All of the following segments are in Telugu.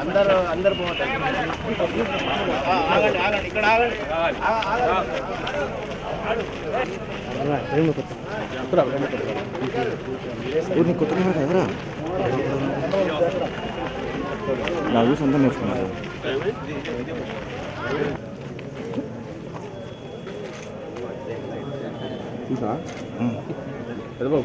అందరూ అందరు పోతారు. ఆగండి ఆగండి ఇక్కడ ఆగండి. ఊరిని కొత్తగా కదరా నా చూసి అంతా నేర్చుకున్నారు చూసా పెద్దబాబు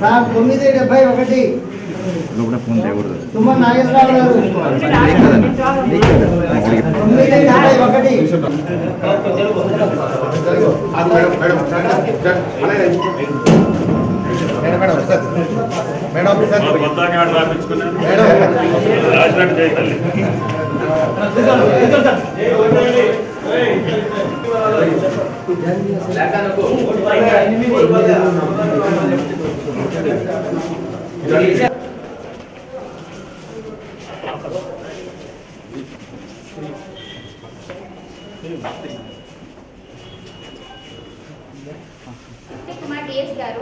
సార్ తొమ్మిది డెబ్బై ఒకటి లోపల ఫోన్ చేయకూడదు తుమ్మ నాగేశ్వరరావు గారు తొమ్మిది డెబ్బై ఒకటి కుమార్ డిఎస్ గారు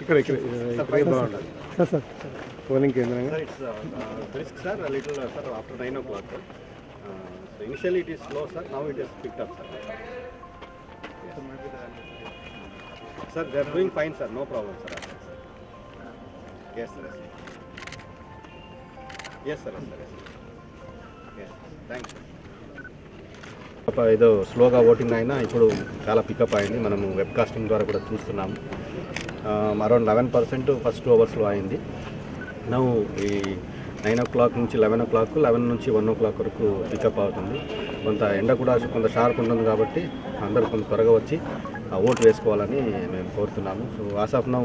ఇక్కడ ఇక్కడ ఇక్కడ బాగుంటుంది సార్ సార్ పోలింగ్ కేంద్రంగా uh, uh, brisk, sir, a little, uh, sir, after nine o'clock, sir. Uh, so Initially it is slow, sir, now it is picked up, sir. Yes. Sir, they yes sir yes sir, no problem, sir. Yes, ఏదో స్లోగా ఓటింగ్ అయినా ఇప్పుడు చాలా పికప్ అయింది. మనము వెబ్ కాస్టింగ్ ద్వారా కూడా చూస్తున్నాము. Around eleven percent first two అవర్స్లో అయింది. నవ్వు ఈ నైన్ ఓ క్లాక్ నుంచి లెవెన్ ఓ క్లాక్ లెవెన్ నుంచి వన్ ఓ క్లాక్ వరకు పికప్ అవుతుంది. కొంత ఎండ కూడా కొంత షార్ప్ ఉంటుంది కాబట్టి అందరూ కొంత త్వరగా వచ్చి ఆ ఓటు వేసుకోవాలని మేము కోరుతున్నాము. సో ఆస్ ఆఫ్ నౌ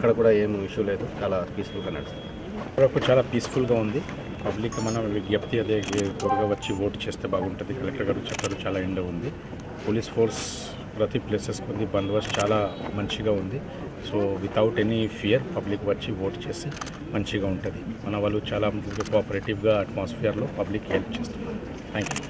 ఎక్కడ కూడా ఏం ఇష్యూ లేదు. చాలా పీస్ఫుల్గా నడుస్తుంది. వరకు చాలా పీస్ఫుల్గా ఉంది. పబ్లిక్ మనం విజ్ఞప్తి అదే త్వరగా వచ్చి ఓటు చేస్తే బాగుంటుంది. కలెక్టర్ గారు చెప్పారు చాలా ఎండ ఉంది. పోలీస్ ఫోర్స్ ప్రతి ప్లేసెస్ ఉంది. బందోబస్తు చాలా మంచిగా ఉంది. So without any fear public వచ్చి ఓట్ చేసి మంచిగా ఉంటుంది. మన వాళ్ళు చాలా కోఆపరేటివ్గా అట్మాస్ఫియర్లో పబ్లిక్ హెల్ప్ చేస్తున్నారు. Thank you